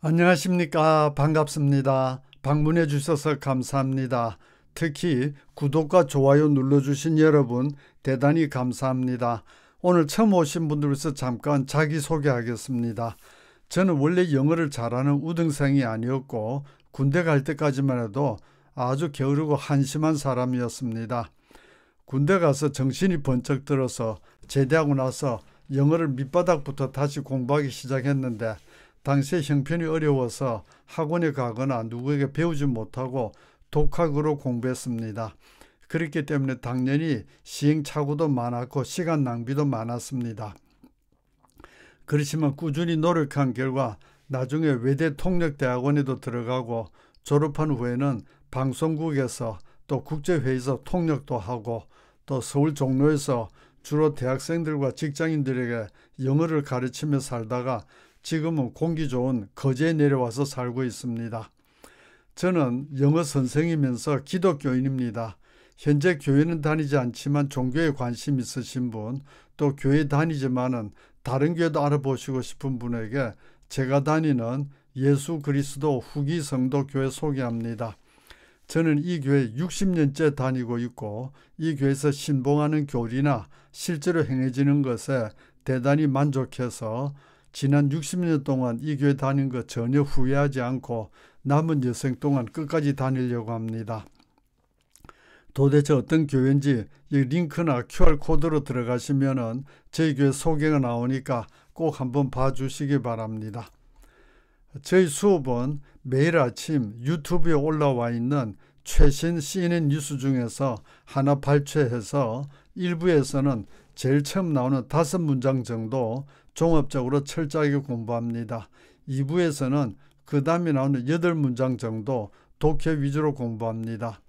안녕하십니까 반갑습니다. 방문해 주셔서 감사합니다. 특히 구독과 좋아요 눌러주신 여러분 대단히 감사합니다. 오늘 처음 오신 분들 위해서 잠깐 자기소개하겠습니다. 저는 원래 영어를 잘하는 우등생이 아니었고 군대 갈 때까지만 해도 아주 게으르고 한심한 사람이었습니다. 군대 가서 정신이 번쩍 들어서 제대하고 나서 영어를 밑바닥부터 다시 공부하기 시작했는데 당시에 형편이 어려워서 학원에 가거나 누구에게 배우지 못하고 독학으로 공부했습니다. 그렇기 때문에 당연히 시행착오도 많았고 시간 낭비도 많았습니다. 그렇지만 꾸준히 노력한 결과 나중에 외대 통역대학원에도 들어가고 졸업한 후에는 방송국에서 또 국제회의에서 통역도 하고 또 서울 종로에서 주로 대학생들과 직장인들에게 영어를 가르치며 살다가 지금은 공기 좋은 거제에 내려와서 살고 있습니다. 저는 영어 선생이면서 기독교인입니다. 현재 교회는 다니지 않지만 종교에 관심 있으신 분, 또 교회 다니지만은 다른 교회도 알아보시고 싶은 분에게 제가 다니는 예수 그리스도 후기 성도 교회 소개합니다. 저는 이 교회 60년째 다니고 있고 이 교회에서 신봉하는 교리나 실제로 행해지는 것에 대단히 만족해서 지난 60년 동안 이 교회 다닌 거 전혀 후회하지 않고 남은 여생 동안 끝까지 다니려고 합니다. 도대체 어떤 교회인지 이 링크나 QR코드로 들어가시면은 저희 교회 소개가 나오니까 꼭 한번 봐주시기 바랍니다. 저희 수업은 매일 아침 유튜브에 올라와 있는 최신 CNN 뉴스 중에서 하나 발췌해서 일부에서는 제일 처음 나오는 다섯 문장 정도 종합적으로 철저하게 공부합니다. 2부에서는 그 다음에 나오는 8문장 정도 독해 위주로 공부합니다.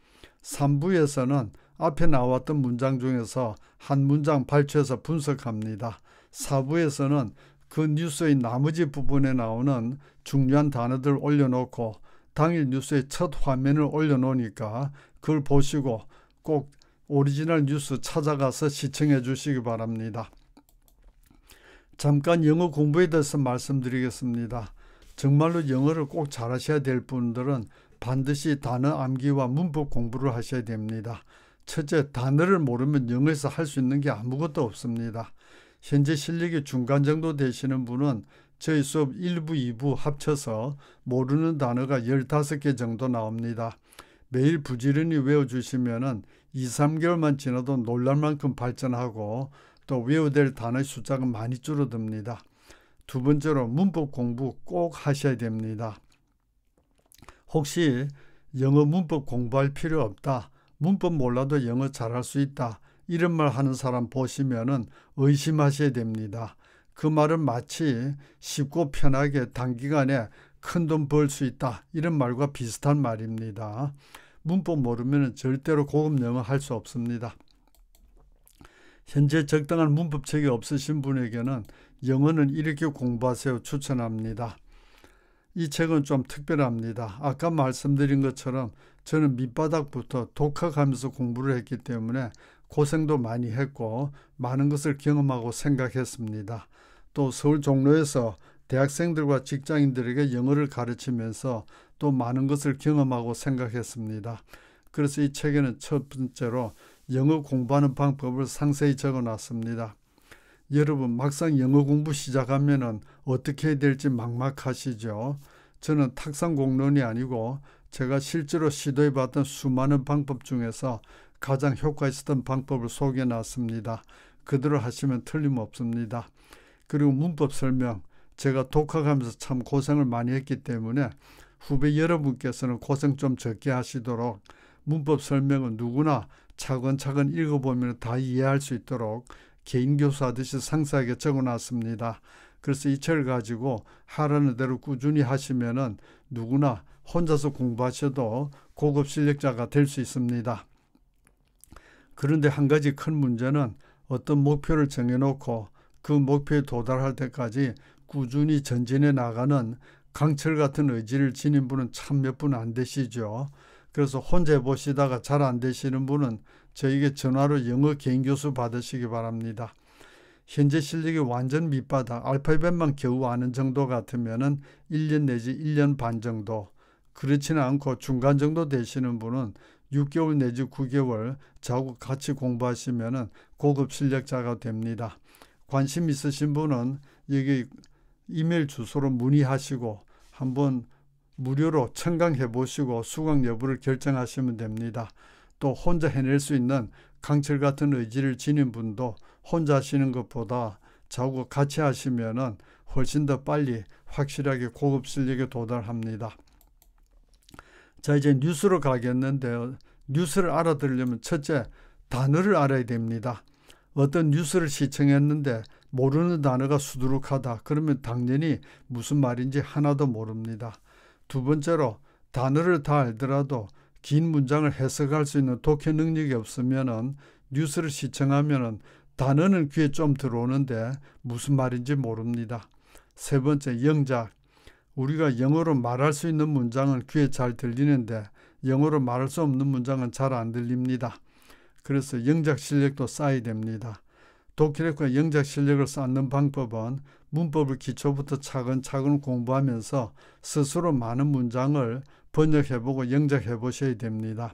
3부에서는 앞에 나왔던 문장 중에서 한 문장 발췌해서 분석합니다. 4부에서는 그 뉴스의 나머지 부분에 나오는 중요한 단어들 올려놓고 당일 뉴스의 첫 화면을 올려놓으니까 그걸 보시고 꼭 오리지널 뉴스 찾아가서 시청해 주시기 바랍니다. 잠깐 영어 공부에 대해서 말씀드리겠습니다. 정말로 영어를 꼭 잘하셔야 될 분들은 반드시 단어 암기와 문법 공부를 하셔야 됩니다. 첫째, 단어를 모르면 영어에서 할 수 있는 게 아무것도 없습니다. 현재 실력이 중간 정도 되시는 분은 저희 수업 1부, 2부 합쳐서 모르는 단어가 15개 정도 나옵니다. 매일 부지런히 외워주시면 2, 3개월만 지나도 놀랄 만큼 발전하고 또 외워야 될 단어의 숫자가 많이 줄어듭니다. 두 번째로 문법 공부 꼭 하셔야 됩니다. 혹시 영어 문법 공부할 필요 없다. 문법 몰라도 영어 잘할 수 있다. 이런 말 하는 사람 보시면은 의심하셔야 됩니다. 그 말은 마치 쉽고 편하게 단기간에 큰 돈 벌 수 있다. 이런 말과 비슷한 말입니다. 문법 모르면 절대로 고급 영어 할 수 없습니다. 현재 적당한 문법책이 없으신 분에게는 영어는 이렇게 공부하세요 추천합니다. 이 책은 좀 특별합니다. 아까 말씀드린 것처럼 저는 밑바닥부터 독학하면서 공부를 했기 때문에 고생도 많이 했고 많은 것을 경험하고 생각했습니다. 또 서울 종로에서 대학생들과 직장인들에게 영어를 가르치면서 또 많은 것을 경험하고 생각했습니다. 그래서 이 책에는 첫 번째로 영어 공부하는 방법을 상세히 적어 놨습니다. 여러분 막상 영어 공부 시작하면 어떻게 해야 될지 막막하시죠. 저는 탁상 공론이 아니고 제가 실제로 시도해 봤던 수많은 방법 중에서 가장 효과 있었던 방법을 소개해 놨습니다. 그대로 하시면 틀림없습니다. 그리고 문법 설명 제가 독학하면서 참 고생을 많이 했기 때문에 후배 여러분께서는 고생 좀 적게 하시도록 문법 설명은 누구나 차근차근 읽어보면 다 이해할 수 있도록 개인 교수하듯이 상세하게 적어놨습니다. 그래서 이 책을 가지고 하라는 대로 꾸준히 하시면은 누구나 혼자서 공부하셔도 고급 실력자가 될 수 있습니다. 그런데 한 가지 큰 문제는 어떤 목표를 정해놓고 그 목표에 도달할 때까지 꾸준히 전진해 나가는 강철 같은 의지를 지닌 분은 참 몇 분 안 되시죠. 그래서 혼자 해보시다가 잘 안 되시는 분은 저에게 전화로 영어 개인 교수 받으시기 바랍니다. 현재 실력이 완전 밑바닥, 알파벳만 겨우 아는 정도 같으면 은 1년 내지 1년 반 정도. 그렇지는 않고 중간 정도 되시는 분은 6개월 내지 9개월 저하고 같이 공부하시면 은 고급 실력자가 됩니다. 관심 있으신 분은 여기 이메일 주소로 문의하시고 한번 무료로 청강해 보시고 수강 여부를 결정하시면 됩니다. 또 혼자 해낼 수 있는 강철 같은 의지를 지닌 분도 혼자 하시는 것보다 저하고 같이 하시면은 훨씬 더 빨리 확실하게 고급 실력에 도달합니다. 자 이제 뉴스로 가겠는데요. 뉴스를 알아들으려면 첫째 단어를 알아야 됩니다. 어떤 뉴스를 시청했는데 모르는 단어가 수두룩하다. 그러면 당연히 무슨 말인지 하나도 모릅니다. 두 번째로 단어를 다 알더라도 긴 문장을 해석할 수 있는 독해 능력이 없으면은 뉴스를 시청하면은 단어는 귀에 좀 들어오는데 무슨 말인지 모릅니다. 세 번째 영작. 우리가 영어로 말할 수 있는 문장은 귀에 잘 들리는데 영어로 말할 수 없는 문장은 잘 안 들립니다. 그래서 영작 실력도 쌓아야 됩니다. 독해력과 영작 실력을 쌓는 방법은 문법을 기초부터 차근차근 공부하면서 스스로 많은 문장을 번역해보고 영작해보셔야 됩니다.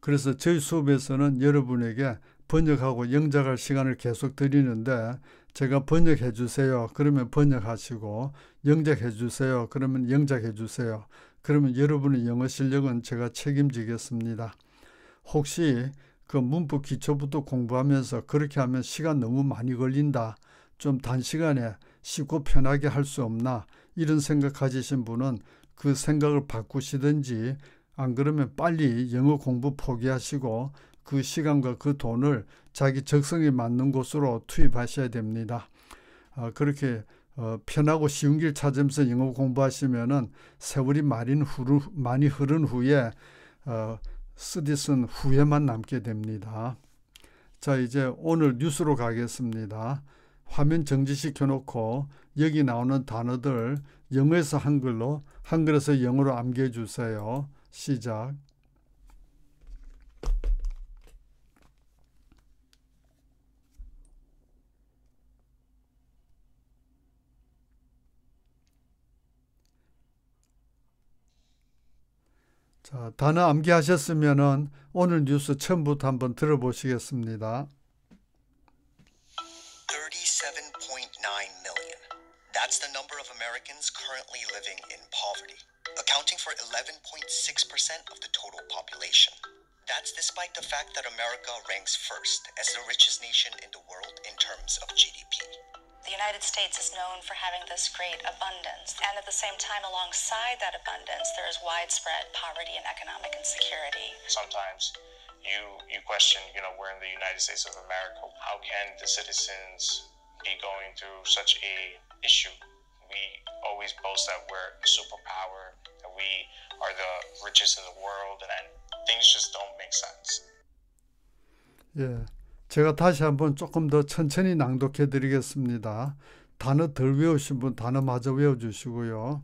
그래서 저희 수업에서는 여러분에게 번역하고 영작할 시간을 계속 드리는데 제가 번역해 주세요. 그러면 번역하시고 영작해 주세요. 그러면 영작해 주세요. 그러면 여러분의 영어 실력은 제가 책임지겠습니다. 혹시 그 문법 기초부터 공부하면서 그렇게 하면 시간 너무 많이 걸린다. 좀 단시간에 쉽고 편하게 할 수 없나 이런 생각 가지신 분은 그 생각을 바꾸시든지 안 그러면 빨리 영어 공부 포기하시고 그 시간과 그 돈을 자기 적성에 맞는 곳으로 투입하셔야 됩니다. 어, 그렇게 어, 편하고 쉬운 길 찾으면서 영어 공부하시면은 세월이 많이 흐른 후에 어, 쓰디쓴 후회만 남게 됩니다. 자 이제 오늘 뉴스로 가겠습니다. 화면 정지시켜 놓고 여기 나오는 단어들 영어에서 한글로 한글에서 영어로 암기해 주세요. 시작. 자, 단어 암기하셨으면 오늘 뉴스 처음부터 한번 들어보시겠습니다. 37.9 million. That's the number of Americans currently living in poverty, accounting for 11.6% of the total population. That's despite the fact that America ranks first as the richest nation in the world in terms of GDP. The United States is known for having this great abundance, and at the same time, alongside that abundance, there is widespread poverty and economic insecurity. Sometimes you you question, you know, we're in the United States of America. How can the citizens be going through such a issue? We always boast that we're a superpower, that we are the richest in the world, and things just don't make sense. Yeah. 제가 다시 한번 조금 더 천천히 낭독해 드리겠습니다. 단어 덜 외우신 분 단어 마저 외워주시고요.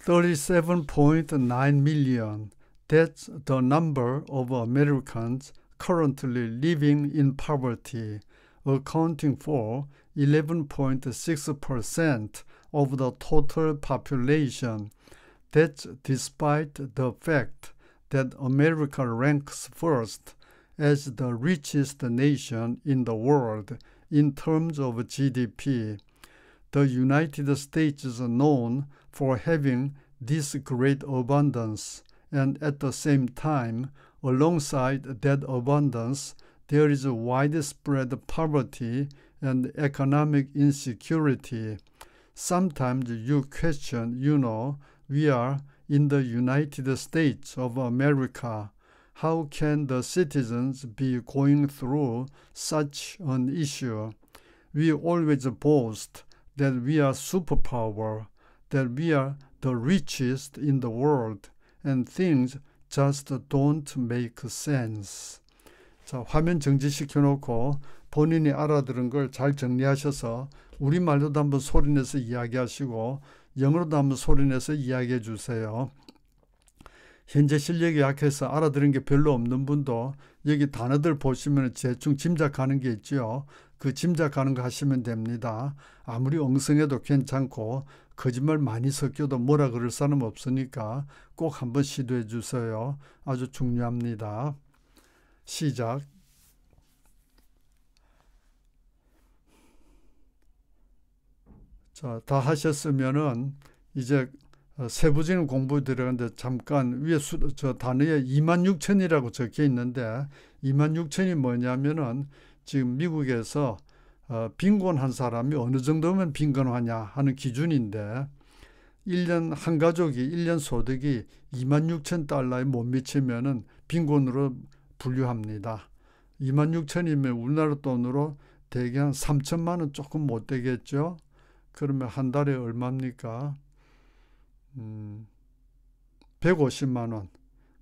37.9 million. That's the number of Americans currently living in poverty, accounting for 11.6% of the total population. That's despite the fact that America ranks first as the richest nation in the world in terms of GDP. The United States is known for having this great abundance, and at the same time, alongside that abundance, there is widespread poverty and economic insecurity. Sometimes you question, you know, we are in the United States of America, how can the citizens be going through such an issue? We always boast that we are superpower, that we are the richest in the world, and things just don't make sense. 자, 화면 정지시켜 놓고 본인이 알아들은 걸 잘 정리하셔서 우리말로도 한번 소리내서 이야기하시고 영어로도 한번 소리내서 이야기해 주세요. 현재 실력이 약해서 알아들은 게 별로 없는 분도 여기 단어들 보시면 대충 짐작하는 게 있죠. 그 짐작하는 거 하시면 됩니다. 아무리 엉성해도 괜찮고 거짓말 많이 섞여도 뭐라 그럴 사람 없으니까 꼭 한번 시도해 주세요. 아주 중요합니다. 시작. 다 하셨으면은 이제 어, 세부적인 공부 들어가는데 잠깐 위에 수, 저 단어에 2만 6천이라고 적혀 있는데 2만 6천이 뭐냐면은 지금 미국에서 어, 빈곤한 사람이 어느 정도면 빈곤하냐 하는 기준인데 1년 한 가족이 1년 소득이 2만 6천 달러에 못 미치면은 빈곤으로 분류합니다. 2만 6천이면 우리나라 돈으로 대개 한 3천만 원 조금 못 되겠죠. 그러면 한 달에 얼마입니까? 음, 150만 원.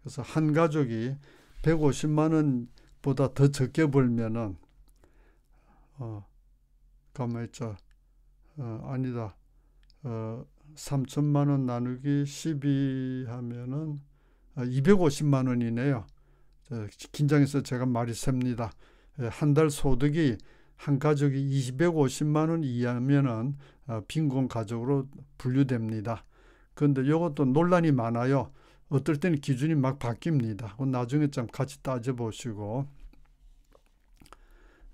그래서 한 가족이 150만 원보다 더 적게 벌면은 어, 가만 있자. 어, 아니다. 어, 3천만 원 나누기 12 하면은 아, 250만 원이네요. 긴장해서 제가 말이 셉니다. 예, 한달 소득이 한 가족이 250만 원 이하면은 어, 빈곤 가족으로 분류됩니다. 그런데 이것도 논란이 많아요. 어떨 때는 기준이 막 바뀝니다. 나중에 좀 같이 따져보시고.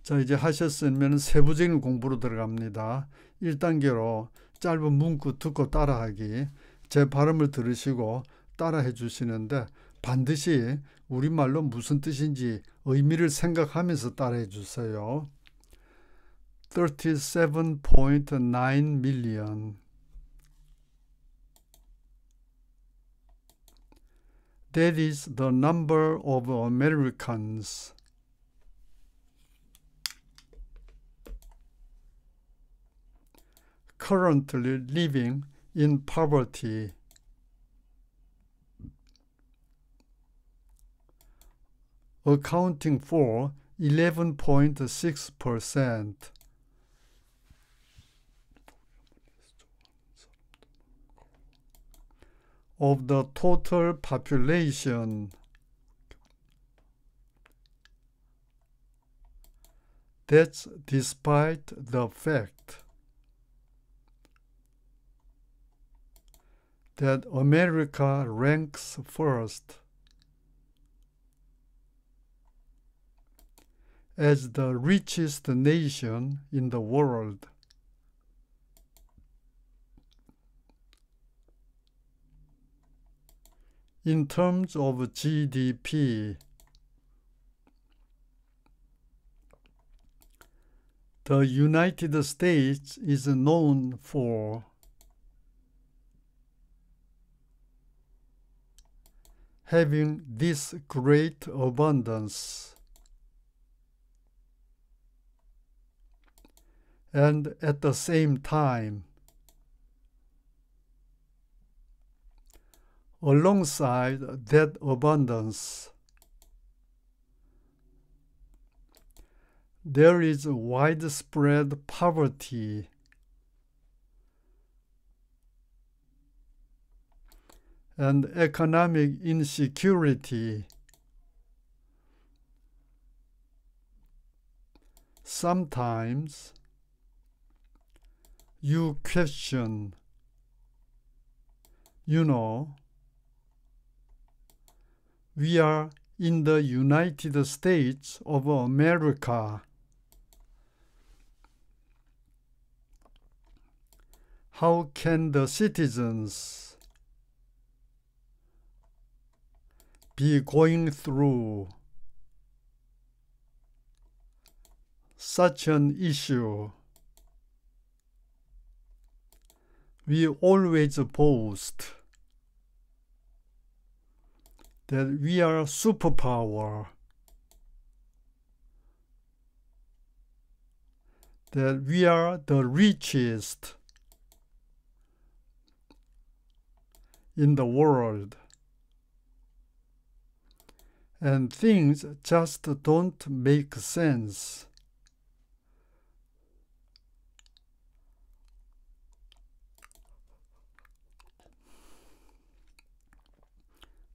자, 이제 하셨으면 세부적인 공부로 들어갑니다. 1단계로 짧은 문구 듣고 따라하기. 제 발음을 들으시고 따라해 주시는데 반드시 우리말로 무슨 뜻인지 의미를 생각하면서 따라해 주세요. 37.9 million That is the number of Americans currently living in poverty. accounting for 11.6 percent. Of the total population. That's despite the fact that America ranks first as the richest nation in the world. In terms of GDP, the United States is known for having this great abundance. And at the same time, alongside that abundance, there is widespread poverty. and economic insecurity. Sometimes you question, you know, we are in the United States of America. How can the citizens be going through such an issue? We always boast that we are a superpower, that we are the richest in the world. And things just don't make sense.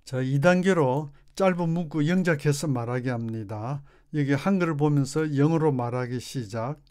자, 2단계로 짧은 문구 영작해서 말하기 합니다. 여기 한글을 보면서 영어로 말하기 시작.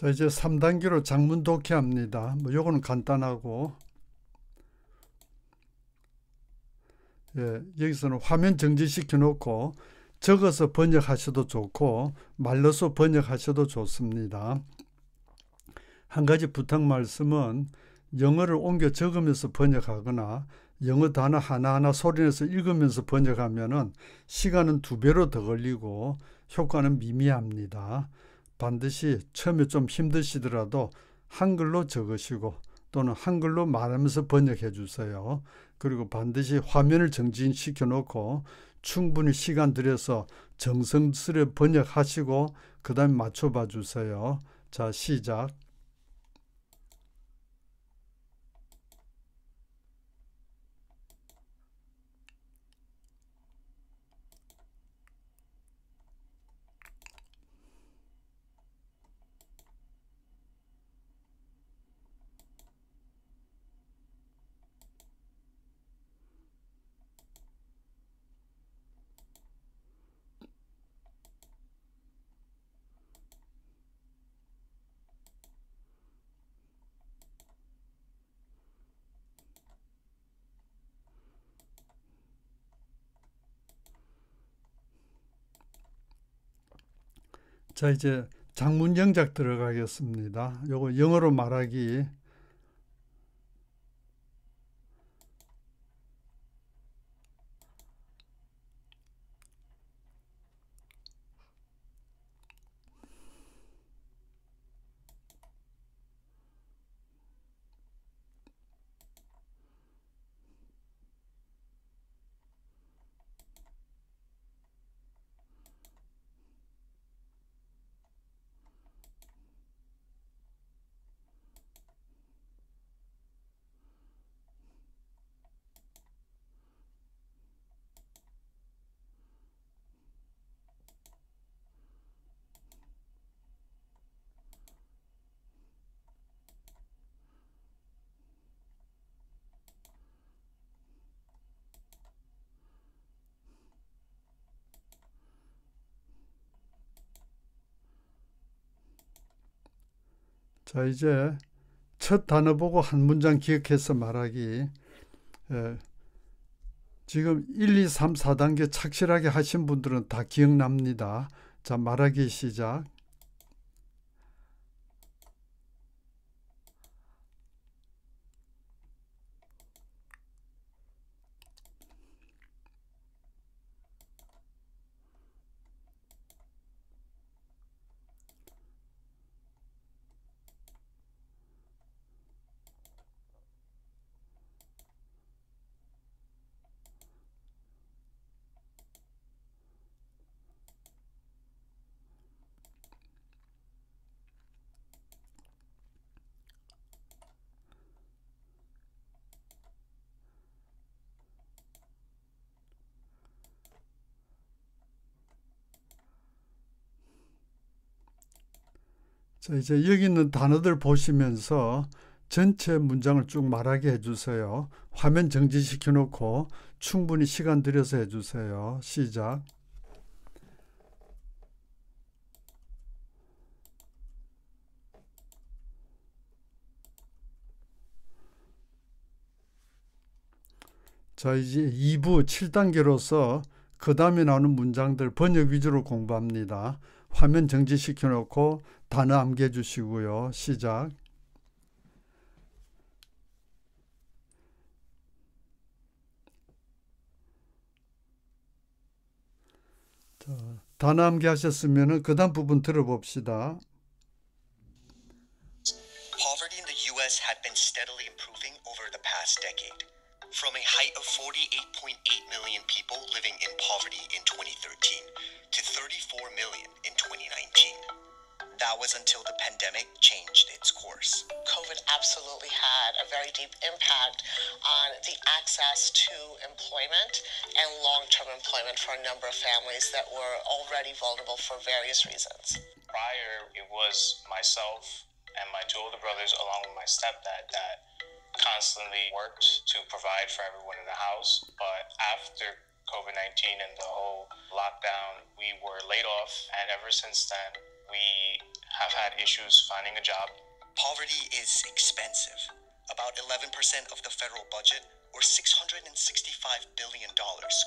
자, 이제 3단계로 장문 독해합니다. 뭐 요거는 간단하고 예, 여기서는 화면 정지시켜 놓고 적어서 번역하셔도 좋고 말로서 번역하셔도 좋습니다. 한 가지 부탁 말씀은 영어를 옮겨 적으면서 번역하거나 영어 단어 하나하나 소리내서 읽으면서 번역하면 시간은 두 배로 더 걸리고 효과는 미미합니다. 반드시 처음에 좀 힘드시더라도 한글로 적으시고 또는 한글로 말하면서 번역해 주세요. 그리고 반드시 화면을 정진시켜 놓고 충분히 시간 들여서 정성스레 번역하시고 그 다음에 맞춰봐 주세요. 자 시작. 자 이제 장문 영작 들어가겠습니다. 요거 영어로 말하기 자 이제 첫 단어 보고 한 문장 기억해서 말하기 예, 지금 1, 2, 3, 4단계 착실하게 하신 분들은 다 기억납니다. 자, 말하기 시작. 자, 이제 여기 있는 단어들 보시면서 전체 문장을 쭉 말하게 해주세요. 화면 정지시켜 놓고 충분히 시간 들여서 해주세요. 시작. 자, 이제 2부 7단계로서 그 다음에 나오는 문장들 번역 위주로 공부합니다. 화면 정지시켜 놓고 단어 암기해 주시고요. 시작. 자, 단어 암기하셨으면 그 다음 부분 들어봅시다. Poverty in the U.S. had been steadily improving over the past decade. From a height of 48.8 million people living in poverty in 2013 to 34 million in 2019. That was until the pandemic changed its course. COVID absolutely had a very deep impact on the access to employment and long term employment for a number of families that were already vulnerable for various reasons. Prior, it was myself and my two older brothers, along with my stepdad, that constantly worked to provide for everyone in the house. But after COVID 19 and the whole lockdown, we were laid off. And ever since then, we have had issues finding a job. Poverty is expensive. About 11% of the federal budget, or $665 billion,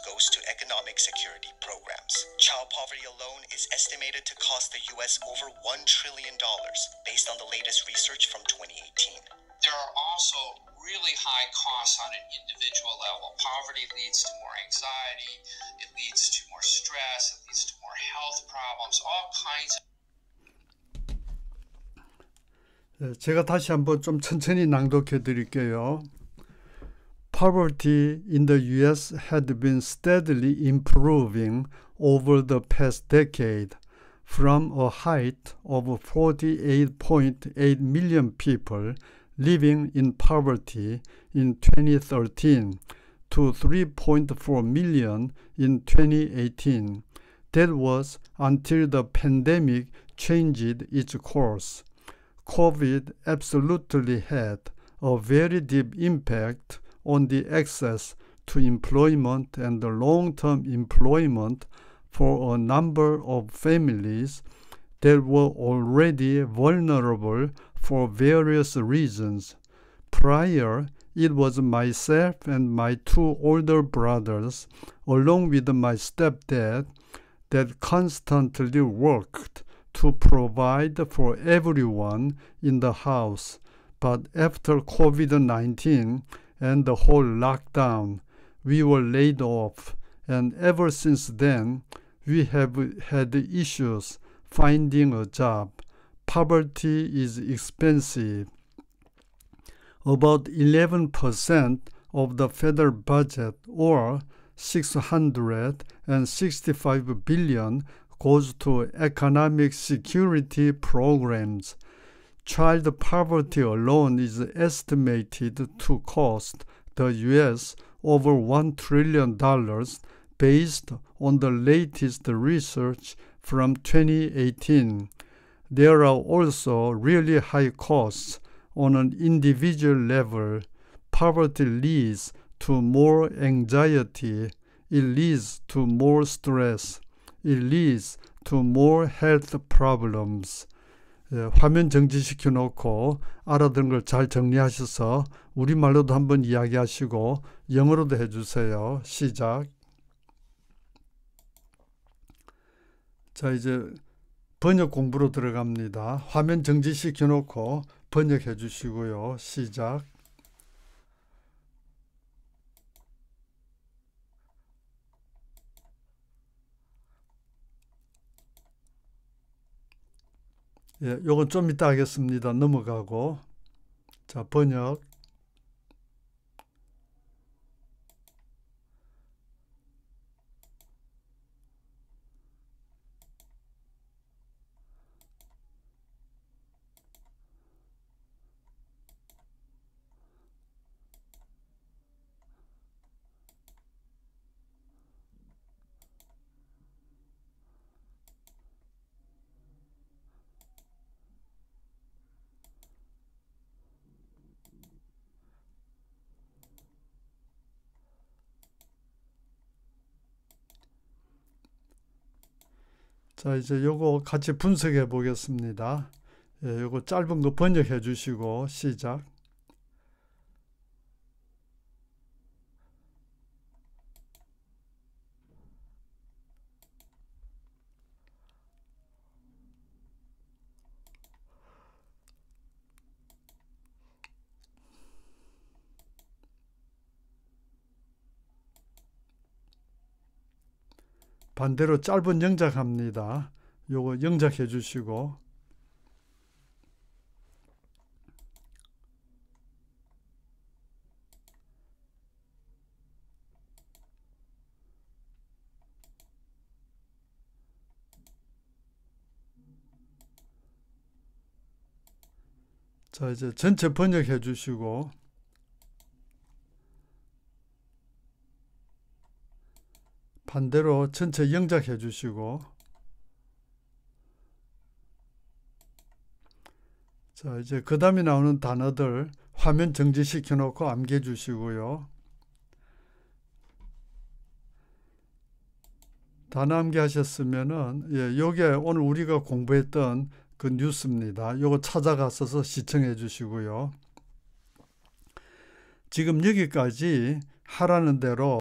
goes to economic security programs. Child poverty alone is estimated to cost the U.S. over $1 trillion, based on the latest research from 2018. there are also really high costs on an individual level. Poverty leads to more anxiety, it leads to more stress, it leads to more health problems, all kinds of 제가 다시 한번 좀 천천히 낭독해 드릴게요. Poverty in the US had been steadily improving over the past decade from a height of 48.8 million people living in poverty in 2013 to 3.4 million in 2018. That was until the pandemic changed its course. COVID absolutely had a very deep impact on the access to employment and the long-term employment for a number of families that were already vulnerable for various reasons. Prior, it was myself and my two older brothers, along with my stepdad, that constantly worked to provide for everyone in the house. But after COVID 19 and the whole lockdown, we were laid off, and ever since then, we have had issues finding a job. Poverty is expensive. About 11% of the federal budget, or 665 billion, goes to economic security programs. Child poverty alone is estimated to cost the US over $1 trillion based on the latest research from 2018. There are also really high costs on an individual level. Poverty leads to more anxiety, it leads to more stress, it leads to more health problems. 예, 화면 정지시켜 놓고 알아듣는 걸 잘 정리하셔서 우리말로도 한번 이야기하시고 영어로도 해주세요. 시작. 자 이제 번역 공부로 들어갑니다. 화면 정지시켜 놓고 번역해 주시고요. 시작. 예, 요건 좀 이따 하겠습니다. 넘어가고. 자, 번역. 자, 이제 요거 같이 분석해 보겠습니다. 예, 요거 짧은 거 번역해 주시고 시작. 반대로 짧은 영작합니다. 요거 영작해 주시고 자 이제 전체 번역해 주시고 반대로 전체 영작해 주시고 자 이제 그 다음에 나오는 단어들 화면 정지시켜 놓고 암기해 주시고요 단어 암기하셨으면은 예, 요게 오늘 우리가 공부했던 그 뉴스입니다. 요거 찾아가서 시청해 주시고요. 지금 여기까지 하라는 대로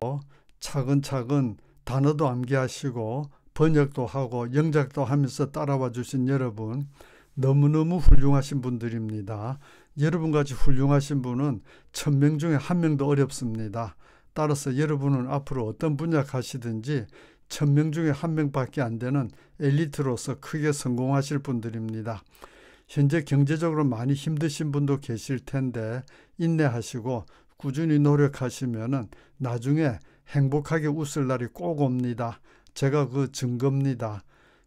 차근차근 단어도 암기하시고 번역도 하고 영작도 하면서 따라와 주신 여러분 너무너무 훌륭하신 분들입니다. 여러분같이 훌륭하신 분은 천 명 중에 한 명도 어렵습니다. 따라서 여러분은 앞으로 어떤 분야 가시든지 천 명 중에 한 명밖에 안 되는 엘리트로서 크게 성공하실 분들입니다. 현재 경제적으로 많이 힘드신 분도 계실 텐데 인내하시고 꾸준히 노력하시면은 나중에 행복하게 웃을 날이 꼭 옵니다. 제가 그 증거입니다.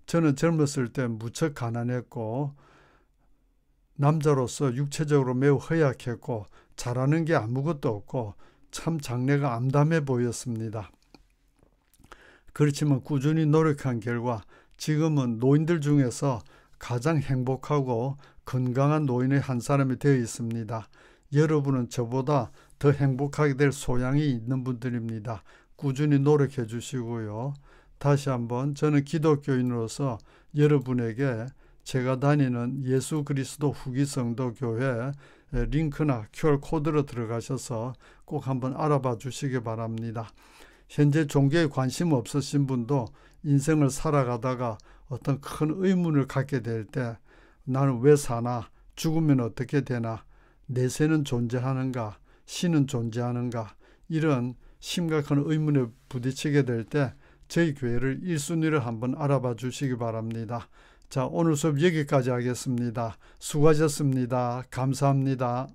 저는 젊었을 때 무척 가난했고 남자로서 육체적으로 매우 허약했고 잘하는 게 아무것도 없고 참 장래가 암담해 보였습니다. 그렇지만 꾸준히 노력한 결과 지금은 노인들 중에서 가장 행복하고 건강한 노인의 한 사람이 되어 있습니다. 여러분은 저보다 더 행복하게 될 소양이 있는 분들입니다. 꾸준히 노력해 주시고요. 다시 한번 저는 기독교인으로서 여러분에게 제가 다니는 예수 그리스도 후기 성도 교회 링크나 QR코드로 들어가셔서 꼭 한번 알아봐 주시기 바랍니다. 현재 종교에 관심 없으신 분도 인생을 살아가다가 어떤 큰 의문을 갖게 될 때 나는 왜 사나? 죽으면 어떻게 되나? 내세는 존재하는가? 신은 존재하는가? 이런 심각한 의문에 부딪히게 될 때 저희 교회를 1순위를 한번 알아봐 주시기 바랍니다. 자, 오늘 수업 여기까지 하겠습니다. 수고하셨습니다. 감사합니다.